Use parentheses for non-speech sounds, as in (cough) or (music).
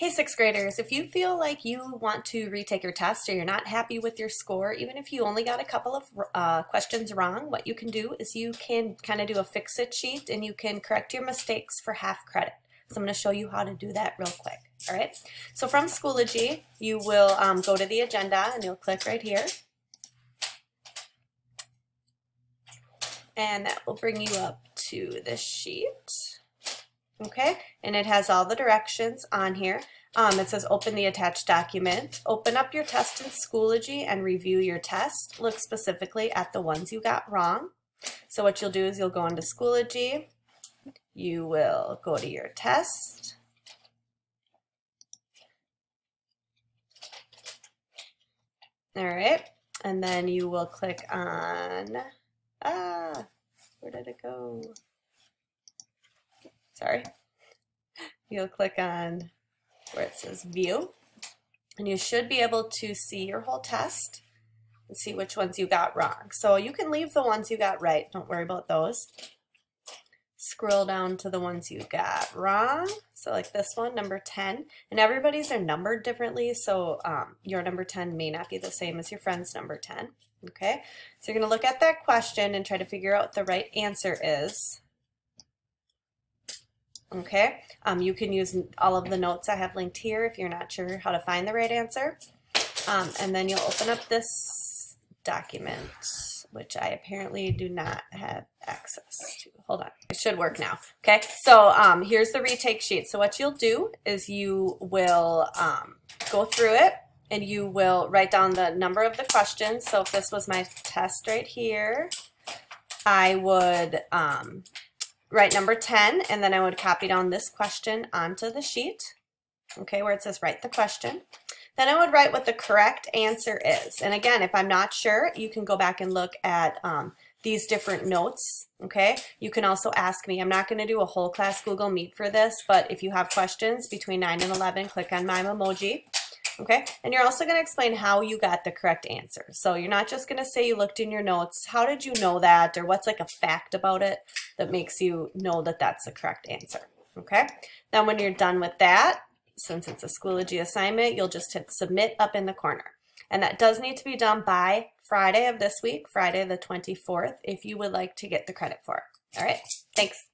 Hey, sixth graders, if you feel like you want to retake your test or you're not happy with your score, even if you only got a couple of uh, questions wrong, what you can do is you can kind of do a fix-it sheet and you can correct your mistakes for half credit. So I'm going to show you how to do that real quick. All right. So from Schoology, you will um, go to the agenda and you'll click right here. And that will bring you up to this sheet okay? And it has all the directions on here. Um, it says open the attached document. Open up your test in Schoology and review your test. Look specifically at the ones you got wrong. So what you'll do is you'll go into Schoology. You will go to your test. All right, and then you will click on, ah, where did it go? Sorry, (laughs) you'll click on where it says view and you should be able to see your whole test and see which ones you got wrong. So you can leave the ones you got right. Don't worry about those. Scroll down to the ones you got wrong. So like this one, number 10. And everybody's are numbered differently. So um, your number 10 may not be the same as your friend's number 10. Okay, so you're going to look at that question and try to figure out what the right answer is. Okay, um, you can use all of the notes I have linked here if you're not sure how to find the right answer. Um, and then you'll open up this document, which I apparently do not have access to. Hold on, it should work now. Okay, so um, here's the retake sheet. So what you'll do is you will um, go through it and you will write down the number of the questions. So if this was my test right here, I would um, write number 10, and then I would copy down this question onto the sheet, okay, where it says write the question. Then I would write what the correct answer is. And again, if I'm not sure, you can go back and look at um, these different notes, okay? You can also ask me. I'm not going to do a whole class Google Meet for this, but if you have questions between 9 and 11, click on my emoji. Okay, and you're also going to explain how you got the correct answer. So you're not just going to say you looked in your notes. How did you know that? Or what's like a fact about it that makes you know that that's the correct answer? Okay, then when you're done with that, since it's a Schoology assignment, you'll just hit submit up in the corner. And that does need to be done by Friday of this week, Friday the 24th, if you would like to get the credit for it. All right, thanks.